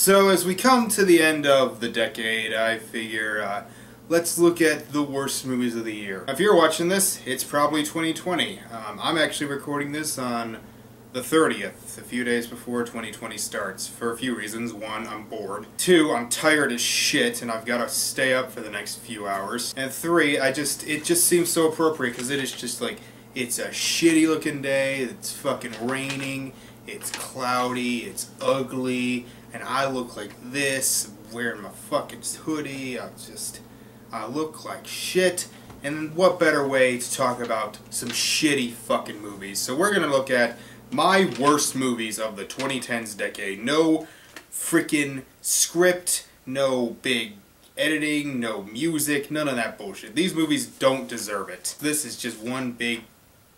So as we come to the end of the decade, I figure uh, let's look at the worst movies of the year. If you're watching this, it's probably 2020. Um, I'm actually recording this on the 30th, a few days before 2020 starts, for a few reasons. One, I'm bored. Two, I'm tired as shit and I've got to stay up for the next few hours. And three, I just, it just seems so appropriate because it is just like, it's a shitty looking day, it's fucking raining, it's cloudy, it's ugly, and I look like this, wearing my fucking hoodie, I just, I look like shit. And what better way to talk about some shitty fucking movies? So we're gonna look at my worst movies of the 2010s decade. No freaking script, no big editing, no music, none of that bullshit. These movies don't deserve it. This is just one big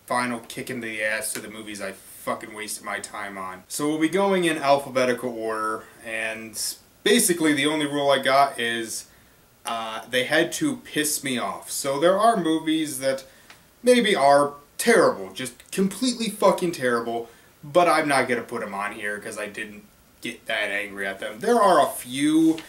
final kick in the ass to the movies I fucking wasted my time on. So we'll be going in alphabetical order, and basically the only rule I got is uh, they had to piss me off. So there are movies that maybe are terrible, just completely fucking terrible, but I'm not going to put them on here because I didn't get that angry at them. There are a few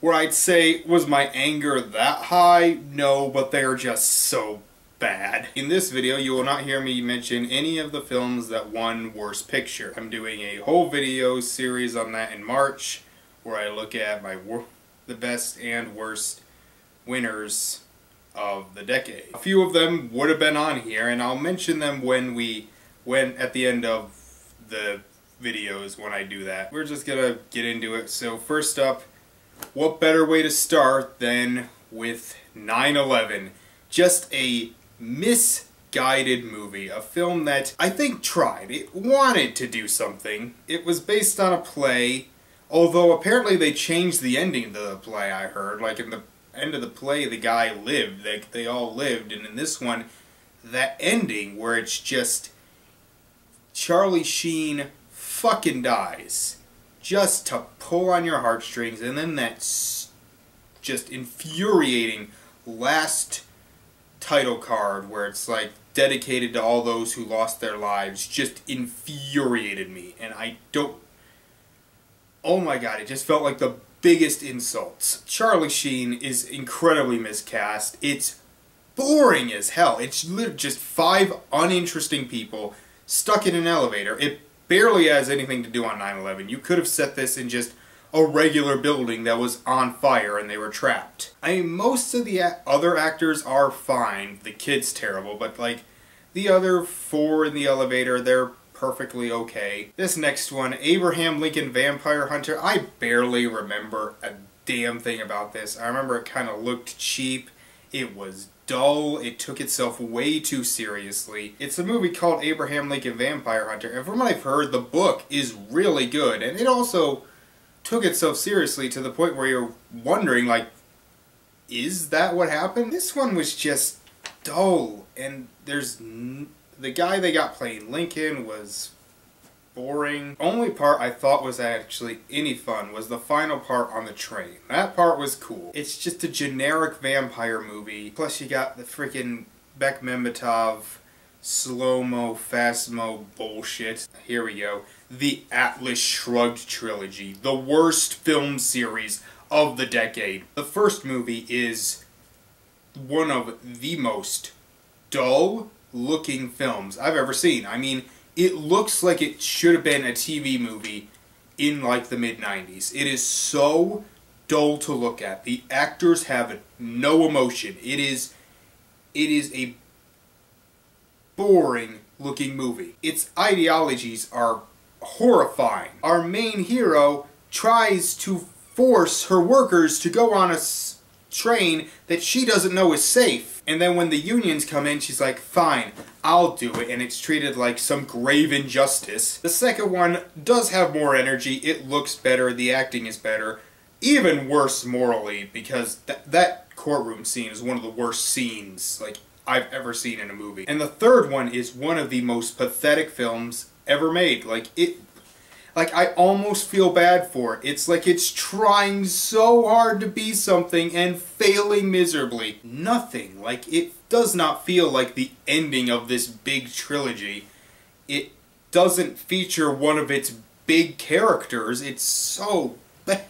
where I'd say, was my anger that high? No, but they're just so bad. In this video, you will not hear me mention any of the films that won Worst Picture. I'm doing a whole video series on that in March, where I look at my the best and worst winners of the decade. A few of them would have been on here, and I'll mention them when we, when at the end of the videos when I do that. We're just gonna get into it. So first up, what better way to start than with 9-11? Just a misguided movie. A film that I think tried. It wanted to do something. It was based on a play, although apparently they changed the ending to the play, I heard. Like in the end of the play, the guy lived. They, they all lived. And in this one, that ending where it's just Charlie Sheen fucking dies just to pull on your heartstrings and then that just infuriating last title card where it's like dedicated to all those who lost their lives just infuriated me and I don't oh my god it just felt like the biggest insults. Charlie Sheen is incredibly miscast. It's boring as hell. It's just five uninteresting people stuck in an elevator. It barely has anything to do on 9-11. You could have set this in just a regular building that was on fire and they were trapped. I mean, most of the other actors are fine. The kid's terrible, but like the other four in the elevator, they're perfectly okay. This next one, Abraham Lincoln Vampire Hunter, I barely remember a damn thing about this. I remember it kind of looked cheap. It was dull. It took itself way too seriously. It's a movie called Abraham Lincoln Vampire Hunter, and from what I've heard, the book is really good. And it also took itself seriously to the point where you're wondering, like, is that what happened? This one was just dull, and there's the guy they got playing Lincoln was boring. Only part I thought was actually any fun was the final part on the train. That part was cool. It's just a generic vampire movie. Plus you got the freaking Beck Bekmambetov slow-mo, fast-mo bullshit. Here we go. The Atlas Shrugged trilogy. The worst film series of the decade. The first movie is one of the most dull looking films I've ever seen. I mean, it looks like it should have been a TV movie in like the mid 90s. It is so dull to look at. The actors have no emotion. It is it is a boring looking movie. Its ideologies are horrifying. Our main hero tries to force her workers to go on a train that she doesn't know is safe and then when the unions come in, she's like, fine, I'll do it, and it's treated like some grave injustice. The second one does have more energy, it looks better, the acting is better. Even worse morally, because th that courtroom scene is one of the worst scenes, like, I've ever seen in a movie. And the third one is one of the most pathetic films ever made. Like, it like I almost feel bad for it. It's like it's trying so hard to be something and failing miserably. Nothing. Like it does not feel like the ending of this big trilogy. It doesn't feature one of its big characters. It's so bad.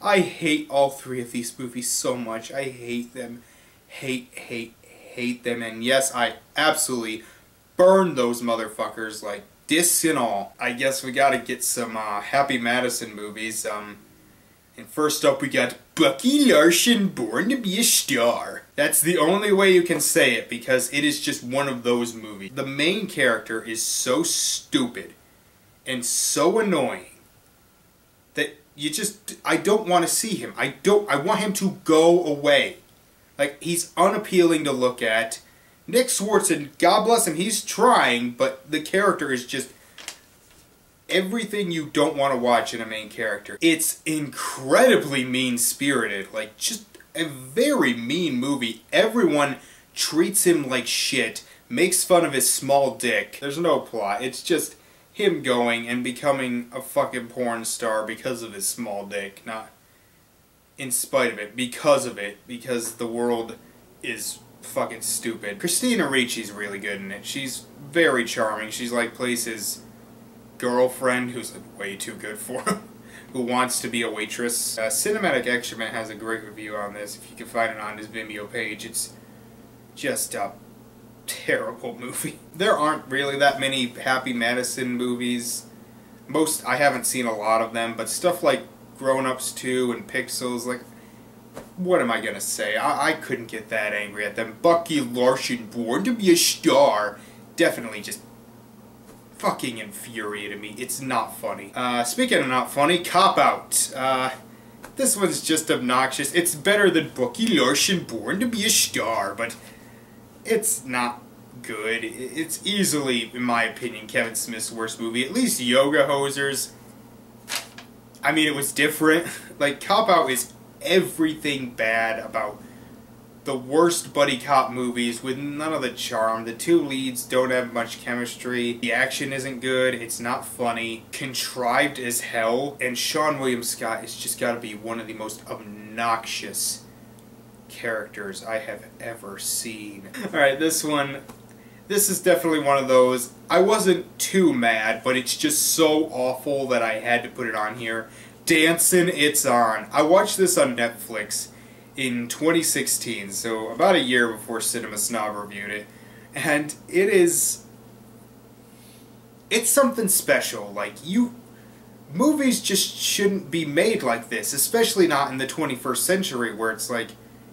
I hate all three of these movies so much. I hate them. Hate, hate, hate them. And yes, I absolutely burn those motherfuckers like discs and all. I guess we gotta get some uh, Happy Madison movies. Um, and first up we got Bucky Larson, Born to be a Star. That's the only way you can say it because it is just one of those movies. The main character is so stupid and so annoying that you just I don't want to see him. I don't I want him to go away. Like he's unappealing to look at. Nick Swardson, God bless him, he's trying, but the character is just everything you don't want to watch in a main character. It's incredibly mean-spirited, like just a very mean movie. Everyone treats him like shit, makes fun of his small dick. There's no plot. It's just him going and becoming a fucking porn star because of his small dick, not in spite of it, because of it, because the world is fucking stupid. Christina Ricci's really good in it. She's very charming. She's like plays his girlfriend who's like way too good for him. who wants to be a waitress. Uh, Cinematic Excrement has a great review on this. If you can find it on his Vimeo page, it's just a terrible movie. There aren't really that many Happy Madison movies. Most, I haven't seen a lot of them, but stuff like Grown Ups 2 and Pixels, like, what am I gonna say? I, I couldn't get that angry at them. Bucky Larson, born to be a star, definitely just fucking infuriated me. It's not funny. Uh, speaking of not funny, Cop Out. Uh, this one's just obnoxious. It's better than Bucky Larson, born to be a star, but it's not good. It's easily, in my opinion, Kevin Smith's worst movie. At least Yoga Hosers. I mean, it was different. Like, Cop Out is everything bad about the worst buddy cop movies with none of the charm. The two leads don't have much chemistry. The action isn't good. It's not funny. Contrived as hell. And Seann William Scott has just got to be one of the most obnoxious characters I have ever seen. Alright, this one, this is definitely one of those. I wasn't too mad, but it's just so awful that I had to put it on here. Dancing It's On. I watched this on Netflix in 2016, so about a year before Cinema Snob reviewed it. And it is... It's something special. Like, you... Movies just shouldn't be made like this, especially not in the 21st century where it's like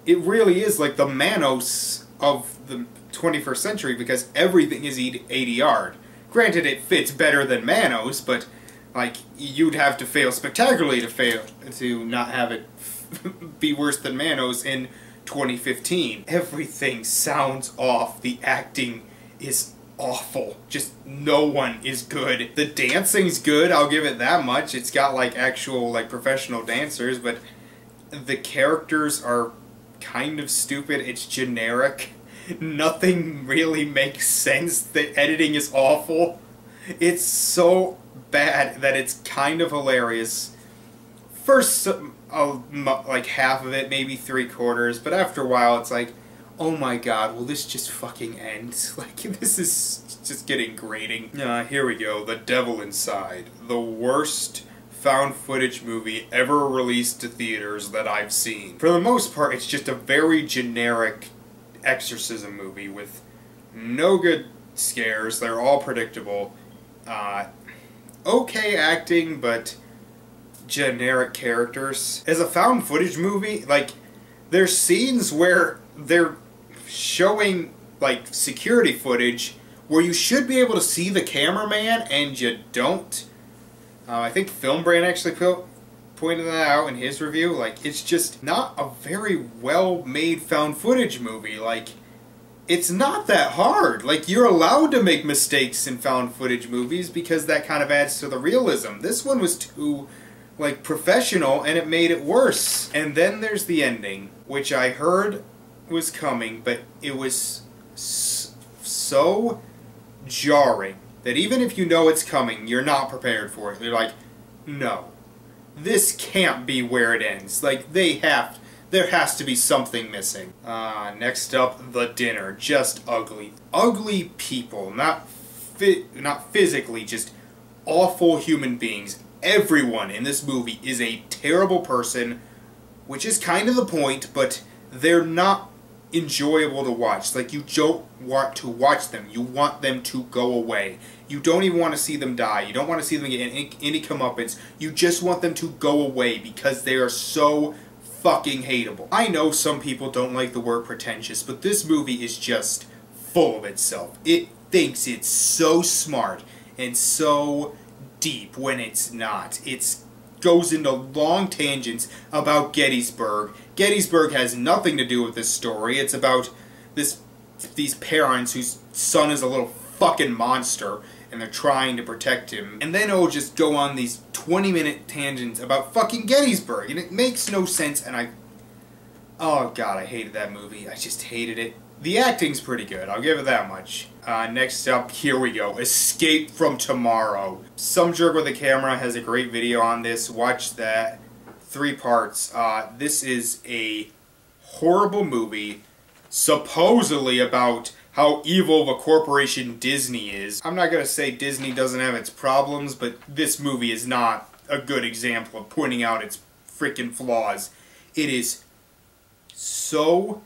it really is like the Manos of the 21st century because everything is ADR. Granted, it fits better than Manos, but like you'd have to fail spectacularly to fail to not have it be worse than Manos in 2015. Everything sounds off. The acting is awful. Just no one is good. The dancing's good, I'll give it that much. It's got like actual like professional dancers, but the characters are kind of stupid. It's generic. Nothing really makes sense. The editing is awful. It's so bad that it's kind of hilarious. First, uh, like half of it, maybe three quarters, but after a while it's like, oh my god, will this just fucking end? Like, this is just getting grating. Uh, here we go, The Devil Inside. The worst found footage movie ever released to theaters that I've seen. For the most part, it's just a very generic exorcism movie with no good scares. They're all predictable. Uh, okay acting, but generic characters. As a found footage movie, like, there's scenes where they're showing, like, security footage where you should be able to see the cameraman and you don't. Uh, I think Film Brain actually put, pointed that out in his review. Like, it's just not a very well-made found footage movie. Like, it's not that hard. Like, you're allowed to make mistakes in found footage movies because that kind of adds to the realism. This one was too, like, professional, and it made it worse. And then there's the ending, which I heard was coming, but it was so jarring that even if you know it's coming, you're not prepared for it. You're like, no, this can't be where it ends. Like, they have, there has to be something missing. Uh, next up, The Dinner. Just ugly. Ugly people, not, not physically, just awful human beings. everyone in this movie is a terrible person, which is kind of the point, but they're not enjoyable to watch. Like, you don't want to watch them. You want them to go away. You don't even want to see them die. You don't want to see them get any, any comeuppance. You just want them to go away because they are so fucking hateable. I know some people don't like the word pretentious, but this movie is just full of itself. It thinks it's so smart and so deep when it's not. It goes into long tangents about Gettysburg. Gettysburg has nothing to do with this story. It's about this these parents whose son is a little fucking monster and they're trying to protect him. And then it'll just go on these 20 minute tangents about fucking Gettysburg and it makes no sense and I Oh god, I hated that movie. I just hated it. The acting's pretty good, I'll give it that much. Uh, next up, here we go. Escape from Tomorrow. Some jerk with a camera has a great video on this. Watch that. Three parts. Uh, this is a horrible movie, supposedly about how evil of a corporation Disney is. I'm not to say Disney doesn't have its problems, but this movie is not a good example of pointing out its freaking flaws. It is so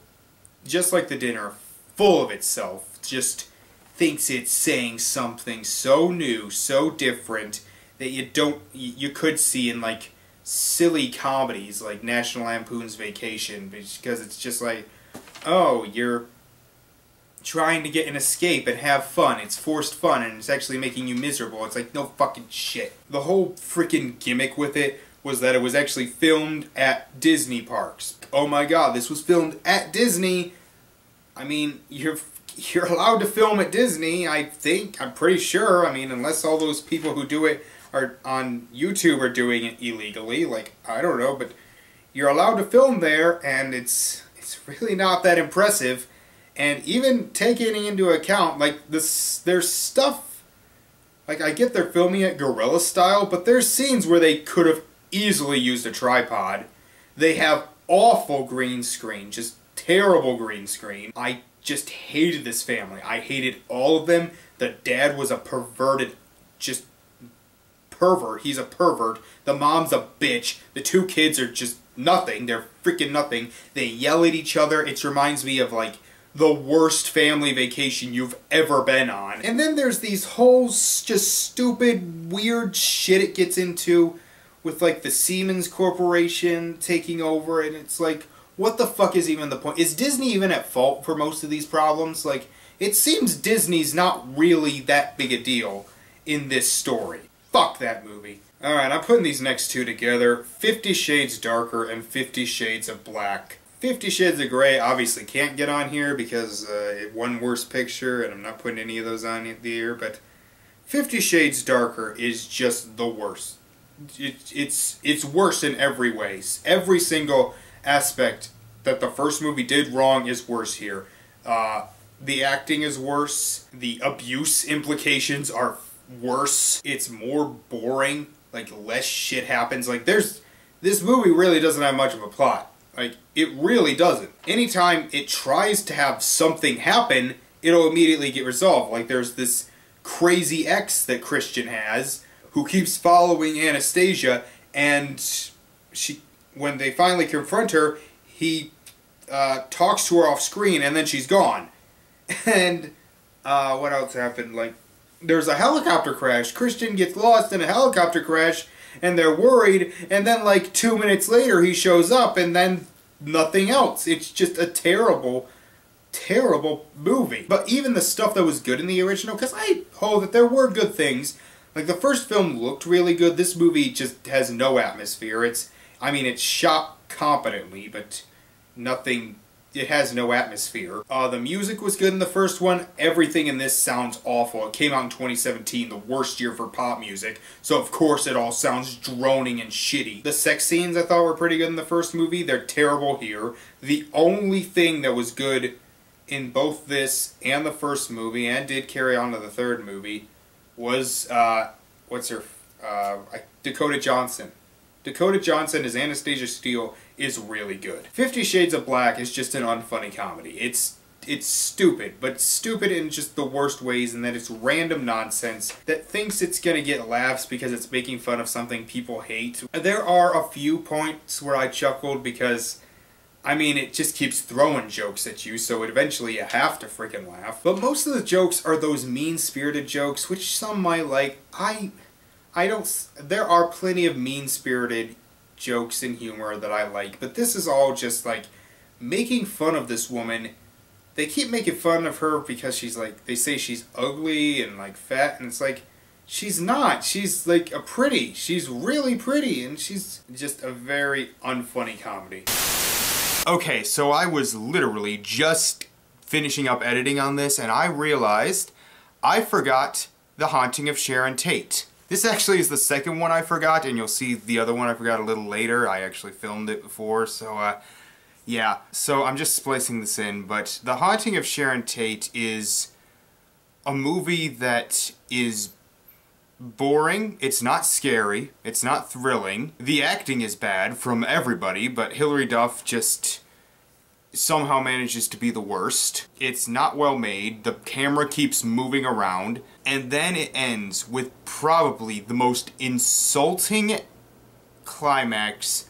just like the dinner, full of itself, just thinks it's saying something so new, so different that you don't you could see in like silly comedies like National Lampoon's Vacation because it's just like oh you're trying to get an escape and have fun it's forced fun and it's actually making you miserable it's like no fucking shit the whole freaking gimmick with it was that it was actually filmed at Disney parks oh my god this was filmed at Disney I mean, you're you're allowed to film at Disney, I think. I'm pretty sure. I mean, unless all those people who do it are on YouTube are doing it illegally, like I don't know, but you're allowed to film there and it's it's really not that impressive. And even taking into account like this there's stuff like I get they're filming it guerrilla style, but there's scenes where they could have easily used a tripod. They have awful green screen, just terrible green screen. I just hated this family. I hated all of them. The dad was a perverted, just pervert. He's a pervert. The mom's a bitch. The two kids are just nothing. They're freaking nothing. They yell at each other. It reminds me of like the worst family vacation you've ever been on. And then there's these whole just stupid, weird shit it gets into with like the Siemens Corporation taking over and it's like what the fuck is even the point? Is Disney even at fault for most of these problems? Like, it seems Disney's not really that big a deal in this story. Fuck that movie. Alright, I'm putting these next two together. Fifty Shades Darker and Fifty Shades of Black. Fifty Shades of Grey obviously can't get on here because uh, it won Worst Picture, and I'm not putting any of those on here, but Fifty Shades Darker is just the worst. It, it's, it's worse in every way. Every single aspect that the first movie did wrong is worse here. Uh, the acting is worse. The abuse implications are worse. It's more boring. Like, less shit happens. Like, there's... This movie really doesn't have much of a plot. Like, it really doesn't. Anytime it tries to have something happen, it'll immediately get resolved. Like, there's this crazy ex that Christian has who keeps following Anastasia, and she when they finally confront her, he uh, talks to her off screen and then she's gone. And uh, what else happened? Like, there's a helicopter crash. Christian gets lost in a helicopter crash and they're worried. And then, like, two minutes later, he shows up and then nothing else. It's just a terrible, terrible movie. But even the stuff that was good in the original, because I hold that there were good things. Like, the first film looked really good. This movie just has no atmosphere. It's I mean, it's shot competently, but nothing it has no atmosphere. Uh, the music was good in the first one. Everything in this sounds awful. It came out in 2017, the worst year for pop music, so of course it all sounds droning and shitty. The sex scenes I thought were pretty good in the first movie. They're terrible here. The only thing that was good in both this and the first movie, and did carry on to the third movie, was, uh, what's her, uh, Dakota Johnson. Dakota Johnson is Anastasia Steele is really good. Fifty Shades of Black is just an unfunny comedy. It's it's stupid, but stupid in just the worst ways, and that it's random nonsense that thinks it's gonna get laughs because it's making fun of something people hate. There are a few points where I chuckled because I mean, it just keeps throwing jokes at you, so eventually you have to freaking laugh. But most of the jokes are those mean-spirited jokes, which some might like. I, I don't. There are plenty of mean-spirited jokes and humor that I like, but this is all just like making fun of this woman. They keep making fun of her because she's like they say she's ugly and like fat, and it's like she's not. She's like a pretty. She's really pretty, and she's just a very unfunny comedy. Okay, so I was literally just finishing up editing on this and I realized I forgot The Haunting of Sharon Tate. This actually is the second one I forgot and you'll see the other one I forgot a little later. I actually filmed it before, so uh, yeah. So I'm just splicing this in, but The Haunting of Sharon Tate is a movie that is boring, it's not scary, it's not thrilling. The acting is bad from everybody, but Hilary Duff just somehow manages to be the worst. It's not well made, the camera keeps moving around, and then it ends with probably the most insulting climax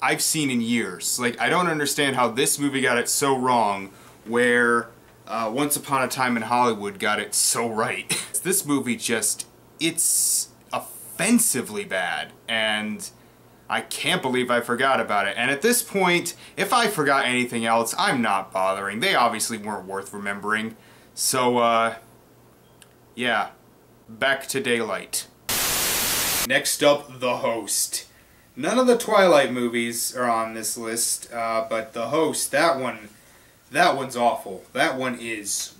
I've seen in years. Like, I don't understand how this movie got it so wrong, where uh, Once Upon a Time in Hollywood got it so right. this movie just it's offensively bad, and I can't believe I forgot about it. And at this point, if I forgot anything else, I'm not bothering. They obviously weren't worth remembering. So, uh, yeah, back to daylight. Next up, The Host. None of the Twilight movies are on this list, uh, but The Host, that one, that one's awful. That one is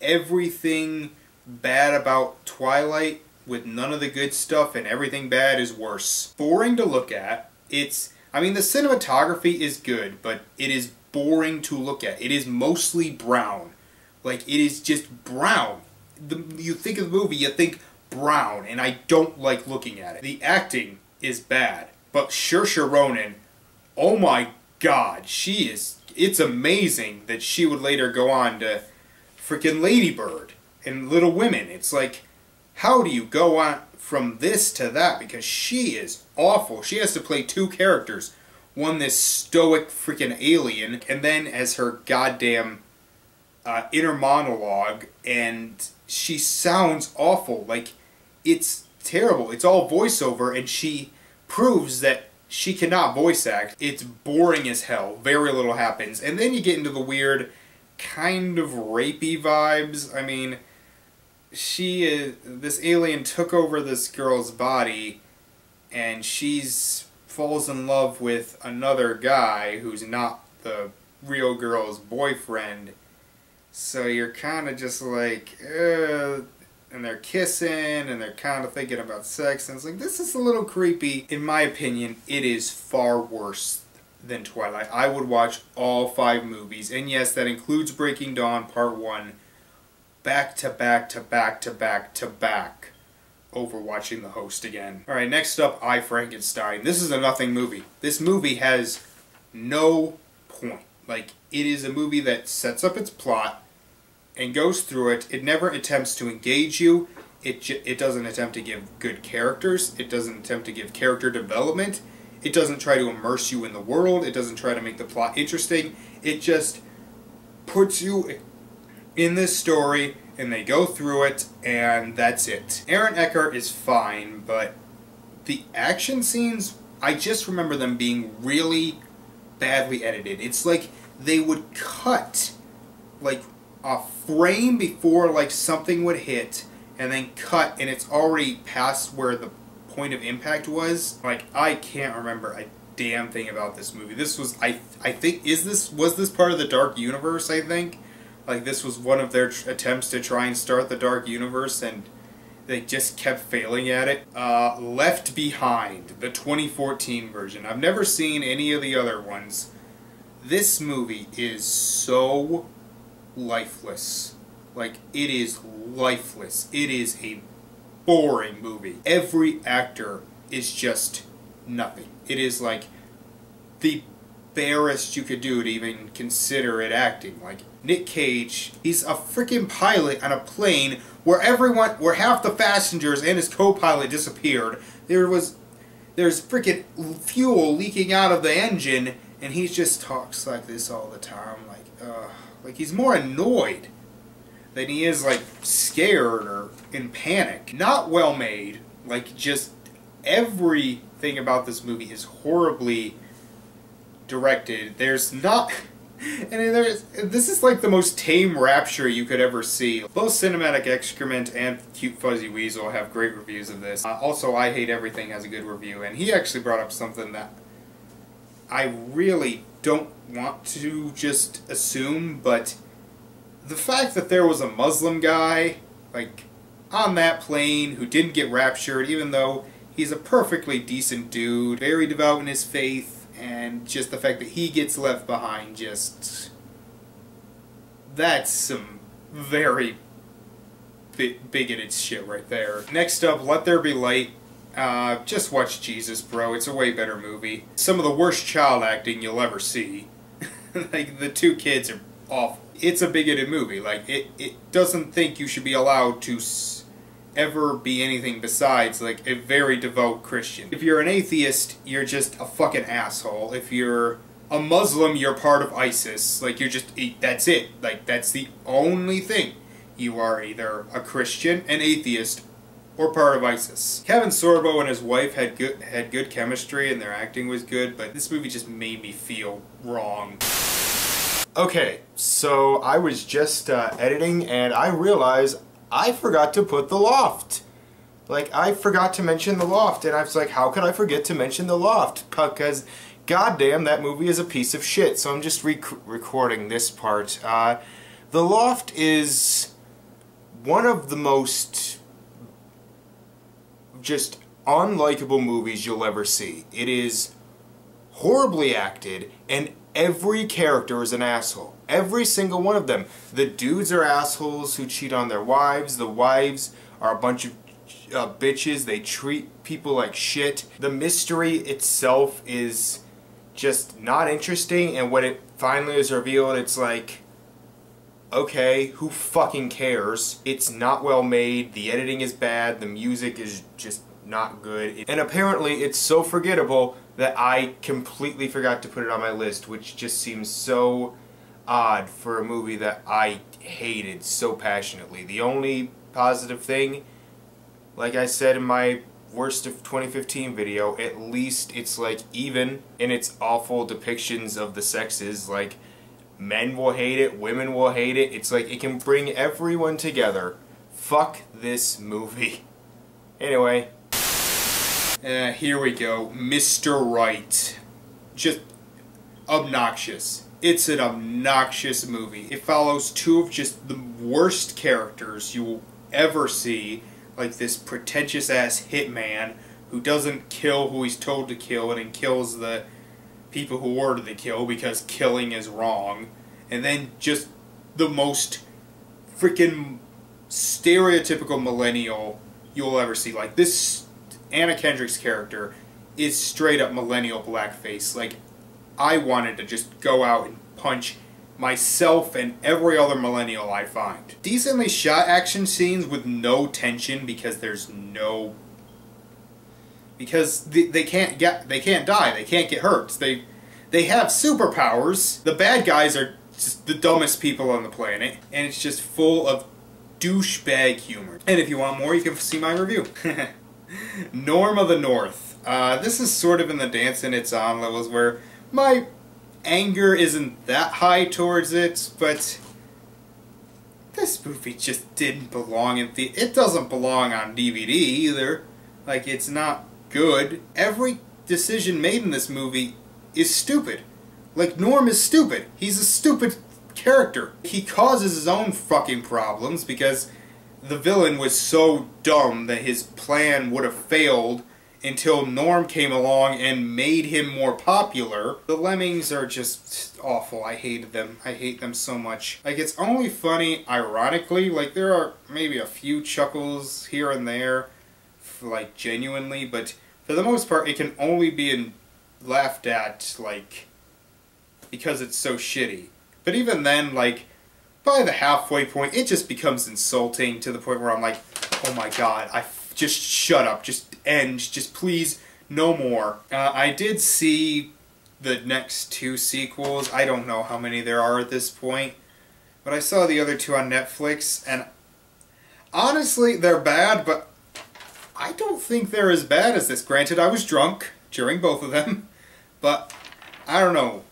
everything bad about Twilight with none of the good stuff and everything bad is worse. Boring to look at. It's, I mean, the cinematography is good, but it is boring to look at. It is mostly brown. Like, it is just brown. The, you think of the movie, you think brown, and I don't like looking at it. The acting is bad, but Saoirse Ronan, oh my god, she is, it's amazing that she would later go on to freaking Ladybird and Little Women. It's like, how do you go on from this to that? Because she is awful. She has to play two characters. One, this stoic freaking alien, and then as her goddamn uh, inner monologue, and she sounds awful. Like, it's terrible. It's all voiceover, and she proves that she cannot voice act. It's boring as hell. Very little happens. And then you get into the weird kind of rapey vibes. I mean, she is this alien took over this girl's body and she's falls in love with another guy who's not the real girl's boyfriend. So you're kind of just like uh, and they're kissing and they're kind of thinking about sex and it's like this is a little creepy. In my opinion it is far worse than twilight. I would watch all five movies and yes that includes breaking dawn part one back to back to back to back to back over watching the host again. Alright, next up, I Frankenstein. This is a nothing movie. This movie has no point. Like, it is a movie that sets up its plot and goes through it. It never attempts to engage you. It, it doesn't attempt to give good characters. It doesn't attempt to give character development. It doesn't try to immerse you in the world. It doesn't try to make the plot interesting. It just puts you in this story and they go through it and that's it. Aaron Eckhart is fine, but the action scenes, I just remember them being really badly edited. It's like they would cut like a frame before like something would hit and then cut and it's already past where the point of impact was. Like I can't remember a damn thing about this movie. This was I I think is this was this part of the dark universe, I think like this was one of their attempts to try and start the Dark Universe, and they just kept failing at it. Uh, Left Behind, the 2014 version. I've never seen any of the other ones. This movie is so lifeless. Like, it is lifeless. It is a boring movie. Every actor is just nothing. It is like the barest you could do to even consider it acting. Like Nick Cage, he's a freaking pilot on a plane where everyone, where half the passengers and his co-pilot disappeared. There was, there's freaking fuel leaking out of the engine, and he just talks like this all the time. Like, uh, like he's more annoyed than he is like scared or in panic. Not well made. Like just everything about this movie is horribly directed. There's not. And there's, this is like the most tame rapture you could ever see. Both Cinematic Excrement and Cute Fuzzy Weasel have great reviews of this. Uh, also, I Hate Everything has a good review, and he actually brought up something that I really don't want to just assume, but the fact that there was a Muslim guy, like, on that plane who didn't get raptured, even though he's a perfectly decent dude, very devout in his faith, and just the fact that he gets left behind just that's some very bigoted shit right there. Next up, Let There Be Light. Uh, just watch Jesus, bro. It's a way better movie. Some of the worst child acting you'll ever see. like, the two kids are awful. It's a bigoted movie. Like, it, it doesn't think you should be allowed to ever be anything besides like a very devout Christian. If you're an atheist, you're just a fucking asshole. If you're a Muslim, you're part of ISIS. Like you're just that's it. Like that's the only thing. You are either a Christian, an atheist, or part of ISIS. Kevin Sorbo and his wife had good had good chemistry and their acting was good, but this movie just made me feel wrong. Okay, so I was just uh, editing and I realized I forgot to put the loft. Like, I forgot to mention the loft, and I was like, how could I forget to mention the loft? Because, goddamn, that movie is a piece of shit, so I'm just rec recording this part. Uh, the loft is one of the most just unlikable movies you'll ever see. It is horribly acted, and every character is an asshole. Every single one of them. The dudes are assholes who cheat on their wives. The wives are a bunch of uh, bitches. They treat people like shit. The mystery itself is just not interesting. And when it finally is revealed, it's like, okay, who fucking cares? It's not well made. The editing is bad. The music is just not good. And apparently it's so forgettable that I completely forgot to put it on my list, which just seems so odd for a movie that I hated so passionately. The only positive thing, like I said in my worst of 2015 video, at least it's like even in its awful depictions of the sexes, like men will hate it, women will hate it, it's like it can bring everyone together. Fuck this movie. Anyway, uh, here we go, Mr. Right. Just obnoxious. It's an obnoxious movie. It follows two of just the worst characters you will ever see, like this pretentious ass hitman who doesn't kill who he's told to kill and then kills the people who ordered the kill because killing is wrong. And then just the most freaking stereotypical millennial you'll ever see. Like this Anna Kendrick's character is straight up millennial blackface. Like I wanted to just go out and punch myself and every other millennial I find. Decently shot action scenes with no tension because there's no because they, they can't get they can't die, they can't get hurt. They they have superpowers. The bad guys are just the dumbest people on the planet and it's just full of douchebag humor. And if you want more, you can see my review. Norm of the North. Uh, this is sort of in the dance and it's on levels where my anger isn't that high towards it, but this movie just didn't belong in the. It doesn't belong on DVD either. Like it's not good. Every decision made in this movie is stupid. Like Norm is stupid. He's a stupid character. He causes his own fucking problems because the villain was so dumb that his plan would have failed until Norm came along and made him more popular. The Lemmings are just awful. I hated them. I hate them so much. Like, it's only funny ironically. Like, there are maybe a few chuckles here and there, like, genuinely, but for the most part, it can only be in, laughed at, like, because it's so shitty. But even then, like, by the halfway point, it just becomes insulting to the point where I'm like, oh my god, I just shut up, just end, just please, no more. Uh, I did see the next two sequels. I don't know how many there are at this point, but I saw the other two on Netflix, and honestly, they're bad, but I don't think they're as bad as this. Granted, I was drunk during both of them, but I don't know.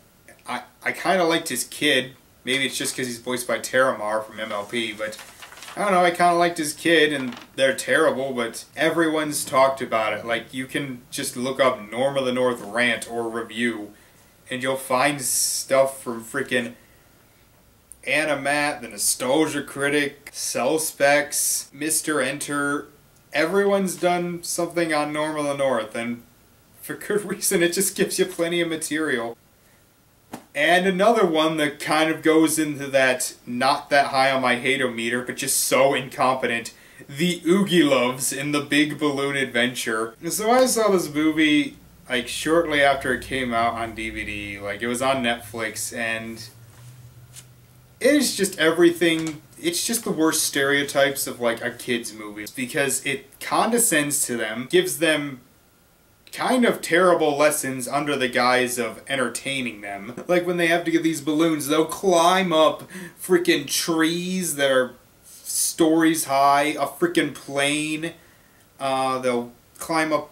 I, I kind of liked his kid. Maybe it's just because he's voiced by Terramar from MLP, but I don't know, I kind of liked his kid, and they're terrible, but everyone's talked about it. Like, you can just look up Norm of the North rant or review, and you'll find stuff from freaking Animat, the Nostalgia Critic, Cell Specs, Mr. Enter. Everyone's done something on Norm of the North, and for good reason, it just gives you plenty of material. And another one that kind of goes into that not that high on my hate-o-meter, but just so incompetent. The Oogieloves in The Big Balloon Adventure. So I saw this movie like shortly after it came out on DVD. Like it was on Netflix and it is just everything it's just the worst stereotypes of like a kids movie because it condescends to them, gives them kind of terrible lessons under the guise of entertaining them. Like when they have to get these balloons, they'll climb up freaking trees that are stories high, a freaking plane. Uh, they'll climb up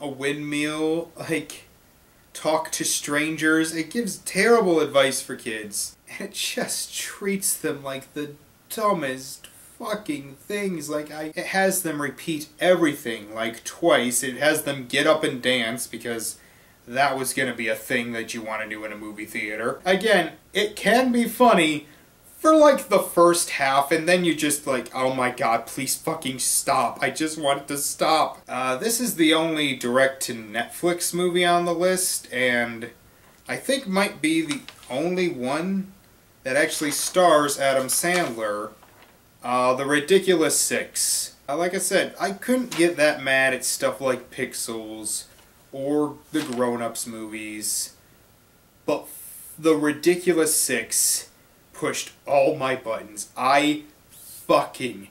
a windmill, like talk to strangers. It gives terrible advice for kids. And it just treats them like the dumbest fucking things. Like I, it has them repeat everything like twice. It has them get up and dance because that was going to be a thing that you want to do in a movie theater. Again, it can be funny for like the first half and then you just like, oh my god, please fucking stop. I just want to stop. Uh, this is the only direct to Netflix movie on the list and I think might be the only one that actually stars Adam Sandler uh, the Ridiculous Six. Uh, like I said, I couldn't get that mad at stuff like Pixels or the Grown Ups movies, but The Ridiculous Six pushed all my buttons. I fucking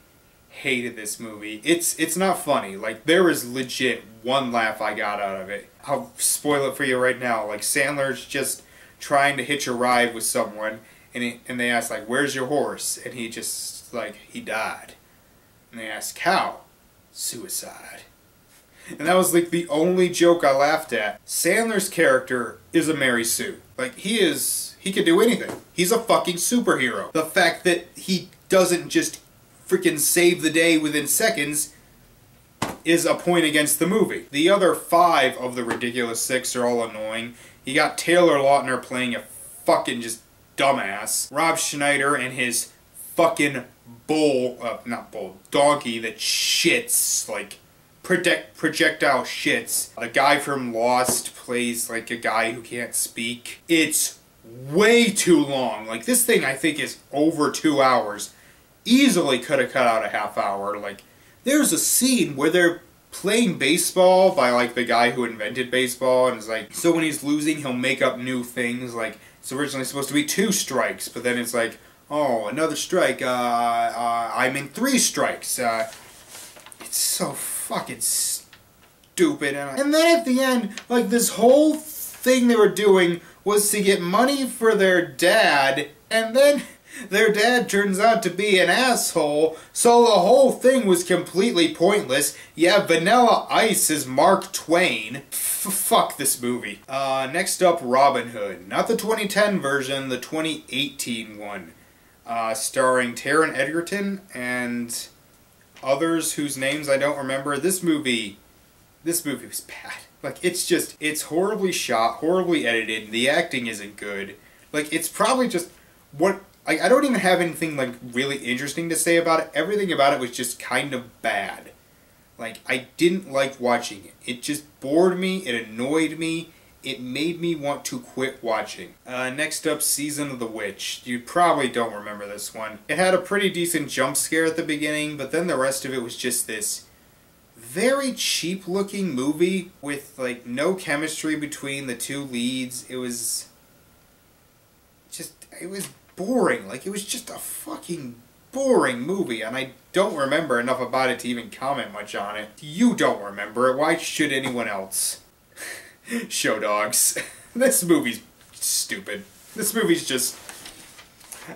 hated this movie. It's it's not funny. Like there is legit one laugh I got out of it. I'll spoil it for you right now. Like Sandler's just trying to hitch a ride with someone, and he, and they ask like, "Where's your horse?" And he just like he died. And they ask how? Suicide. And that was like the only joke I laughed at. Sandler's character is a Mary Sue. Like he is he could do anything. He's a fucking superhero. The fact that he doesn't just freaking save the day within seconds is a point against the movie. The other five of the ridiculous six are all annoying. You got Taylor Lautner playing a fucking just dumbass. Rob Schneider and his fucking bull, uh, not bull, donkey that shits, like, project, projectile shits. The guy from Lost plays, like, a guy who can't speak. It's way too long. Like, this thing, I think, is over two hours. Easily could have cut out a half hour. Like, there's a scene where they're playing baseball by, like, the guy who invented baseball, and it's like, so when he's losing, he'll make up new things, like, it's originally supposed to be two strikes, but then it's like, Oh, another strike. Uh, uh, I'm in three strikes. Uh, it's so fucking stupid. And, and then at the end, like this whole thing they were doing was to get money for their dad, and then their dad turns out to be an asshole, so the whole thing was completely pointless. Yeah, Vanilla Ice is Mark Twain. F fuck this movie. Uh, next up, Robin Hood. Not the 2010 version, the 2018 one uh, starring Taron Egerton and others whose names I don't remember. This movie, this movie was bad. Like it's just, it's horribly shot, horribly edited. The acting isn't good. Like it's probably just what. Like I don't even have anything like really interesting to say about it. Everything about it was just kind of bad. Like I didn't like watching it. It just bored me. It annoyed me it made me want to quit watching. Uh, next up, Season of the Witch. You probably don't remember this one. It had a pretty decent jump scare at the beginning, but then the rest of it was just this very cheap looking movie with like no chemistry between the two leads. It was just, it was boring. Like, it was just a fucking boring movie, and I don't remember enough about it to even comment much on it. You don't remember it. Why should anyone else? Show dogs. this movie's stupid. This movie's just.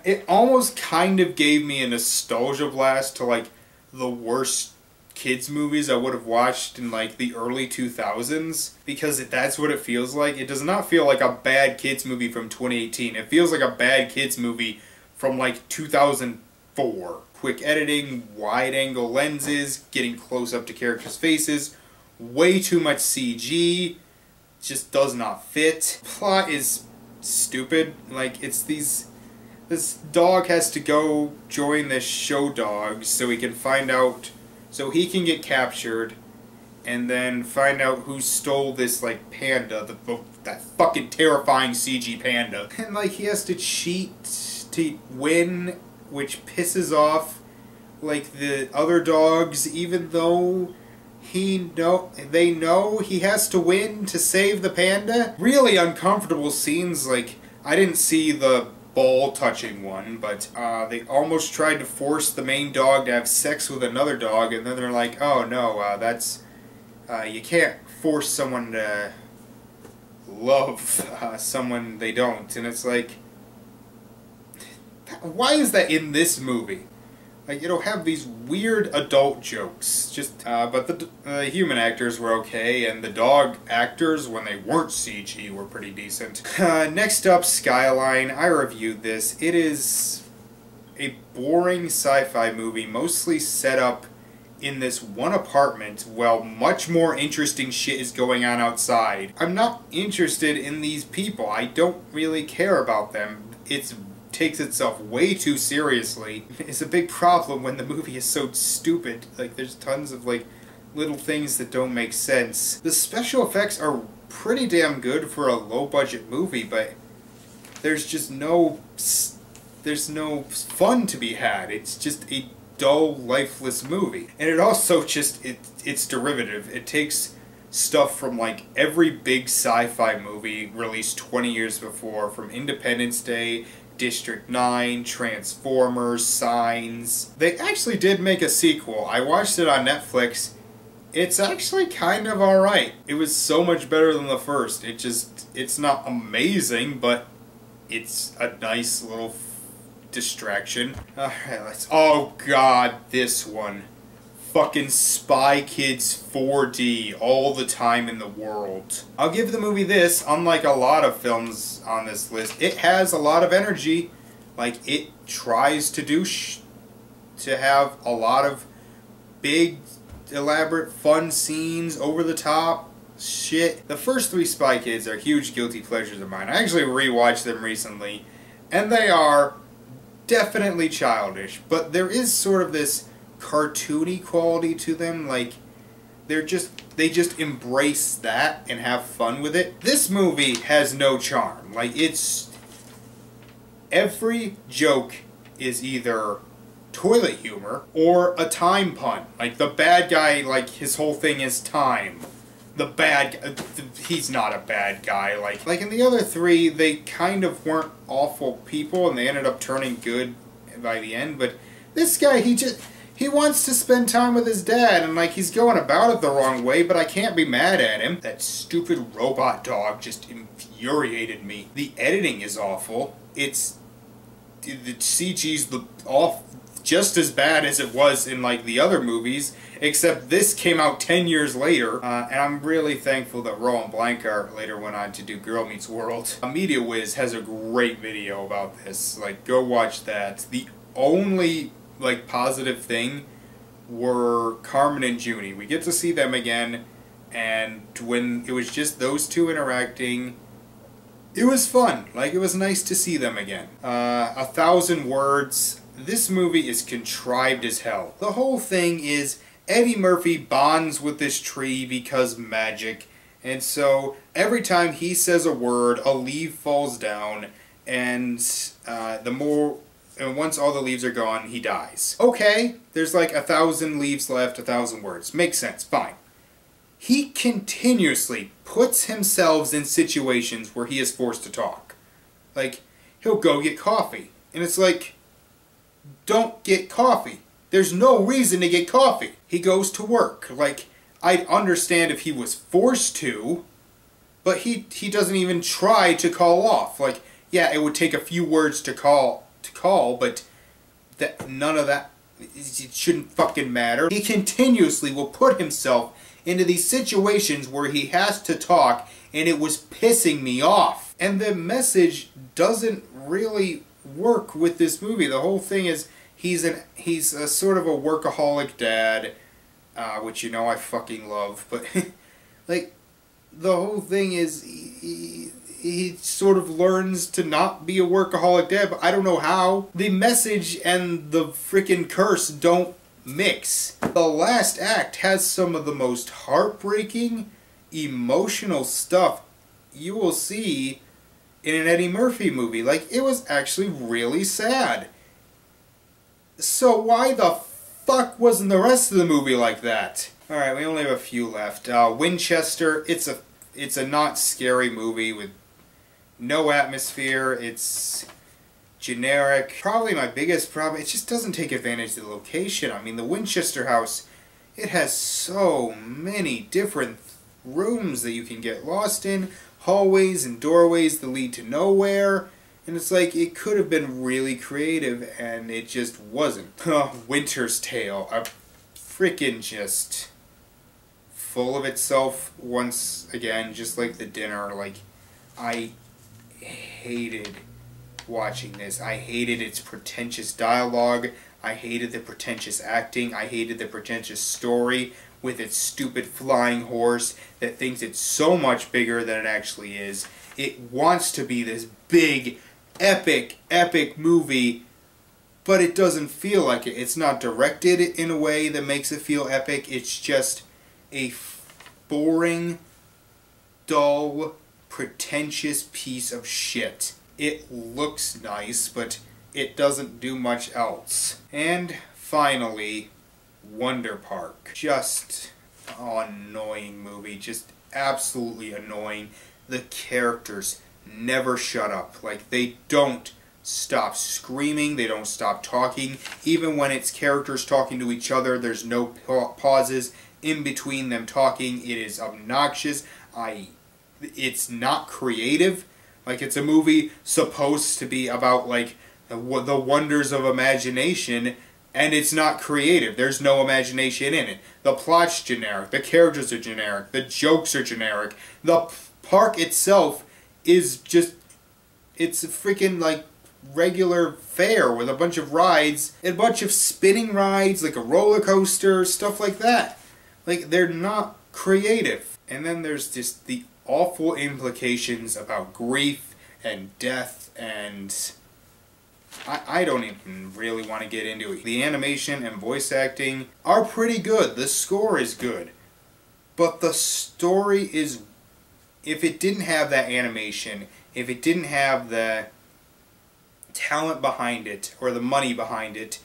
It almost kind of gave me a nostalgia blast to like the worst kids movies I would have watched in like the early 2000s because that's what it feels like. It does not feel like a bad kids movie from 2018. It feels like a bad kids movie from like 2004. Quick editing, wide angle lenses, getting close up to characters' faces, way too much CG, just does not fit. Plot is stupid. Like it's these this dog has to go join this show dogs so he can find out so he can get captured and then find out who stole this like panda the that fucking terrifying CG panda and like he has to cheat to win which pisses off like the other dogs even though he know they know he has to win to save the panda really uncomfortable scenes like I didn't see the ball touching one, but uh, they almost tried to force the main dog to have sex with another dog, and then they're like, oh no, uh, that's. Uh, you can't force someone to love uh, someone they don't. And it's like. Why is that in this movie? Like, it'll have these weird adult jokes. Just, uh, but the human actors were okay, and the dog actors, when they weren't CG, were pretty decent. Uh, next up, Skyline. I reviewed this. It is a boring sci-fi movie, mostly set up in this one apartment while much more interesting shit is going on outside. I'm not interested in these people. I don't really care about them. It's takes itself way too seriously is a big problem when the movie is so stupid. Like, there's tons of, like, little things that don't make sense. The special effects are pretty damn good for a low-budget movie, but there's just no... There's no fun to be had. It's just a dull, lifeless movie. And it also just... It, it's derivative. It takes stuff from like every big sci-fi movie released 20 years before, from Independence Day District 9, Transformers, Signs. They actually did make a sequel. I watched it on Netflix. It's actually kind of alright. It was so much better than the first. It just, it's not amazing, but it's a nice little distraction. Alright, let's, oh god, this one fucking Spy Kids 4D all the time in the world. I'll give the movie this, unlike a lot of films on this list, it has a lot of energy. Like, it tries to do to have a lot of big, elaborate, fun scenes, over the top shit. The first three Spy Kids are huge guilty pleasures of mine. I actually rewatched them recently, and they are definitely childish, but there is sort of this cartoony quality to them. Like they're just they just embrace that and have fun with it. This movie has no charm. Like it's every joke is either toilet humor or a time pun. Like the bad guy, like his whole thing is time. The bad, he's not a bad guy. Like like in the other three, they kind of weren't awful people, and they ended up turning good by the end. But this guy, he just he wants to spend time with his dad, and like he's going about it the wrong way, but I can't be mad at him. That stupid robot dog just infuriated me. The editing is awful. It's the CG's the off just as bad as it was in like the other movies, except this came out 10 years later, uh, and I'm really thankful that Rowan Blanchard later went on to do Girl Meets World. Uh, Media Wiz has a great video about this, like go watch that. The only like positive thing were Carmen and Juni. We get to see them again, and when it was just those two interacting, it was fun. Like it was nice to see them again. Uh, a thousand words. This movie is contrived as hell. The whole thing is Eddie Murphy bonds with this tree because magic. And so every time he says a word, a leaf falls down, and uh, the more and once all the leaves are gone, he dies. Okay, there's like a thousand leaves left, a thousand words. Makes sense, fine. He continuously puts himself in situations where he is forced to talk. Like, he'll go get coffee. And it's like, don't get coffee. There's no reason to get coffee. He goes to work. Like, I'd understand if he was forced to, but he he doesn't even try to call off. Like, yeah, it would take a few words to call but that none of that it shouldn't fucking matter. He continuously will put himself into these situations where he has to talk and it was pissing me off. And the message doesn't really work with this movie. The whole thing is he's an he's a sort of a workaholic dad, uh, which you know I fucking love, but like the whole thing is he, he sort of learns to not be a workaholic dad, but I don't know how. The message and the freaking curse don't mix. The last act has some of the most heartbreaking, emotional stuff you will see in an Eddie Murphy movie. Like, it was actually really sad. So why the fuck wasn't the rest of the movie like that? Alright, we only have a few left. Uh, Winchester, it's a it's a not scary movie with no atmosphere. It's generic. Probably my biggest problem, it just doesn't take advantage of the location. I mean, the Winchester House, it has so many different rooms that you can get lost in, hallways and doorways that lead to nowhere. And it's like, it could have been really creative, and it just wasn't. Oh, Winter's Tale, a freaking just full of itself once again, just like the dinner. Like, I hated watching this. I hated its pretentious dialogue. I hated the pretentious acting. I hated the pretentious story with its stupid flying horse that thinks it's so much bigger than it actually is. It wants to be this big, epic, epic movie, but it doesn't feel like it. It's not directed in a way that makes it feel epic. It's just a boring, dull, pretentious piece of shit. It looks nice, but it doesn't do much else. And finally, Wonder Park. Just annoying movie. Just absolutely annoying. The characters never shut up. Like, they don't stop screaming. They don't stop talking. Even when it's characters talking to each other, there's no pa pauses in between them talking. It is obnoxious. I, it's not creative. Like it's a movie supposed to be about like the, the wonders of imagination, and it's not creative. There's no imagination in it. The plot's generic. The characters are generic. The jokes are generic. The park itself is just it's a freaking like regular fair with a bunch of rides, a bunch of spinning rides, like a roller coaster, stuff like that. Like, they're not creative. And then there's just the awful implications about grief and death and... I, I don't even really want to get into it. The animation and voice acting are pretty good. The score is good. But the story is... If it didn't have that animation, if it didn't have the talent behind it or the money behind it,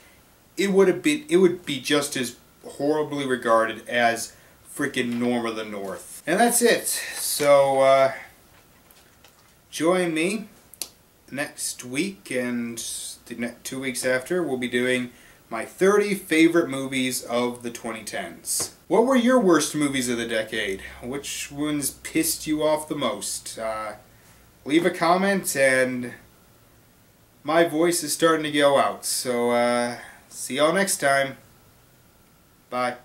it would have been it would be just as horribly regarded as freaking Norm of the North. And that's it. So, uh, join me next week and the next two weeks after. We'll be doing my 30 favorite movies of the 2010s. What were your worst movies of the decade? Which ones pissed you off the most? Uh, leave a comment and my voice is starting to go out. So, uh, see y'all next time. Bye.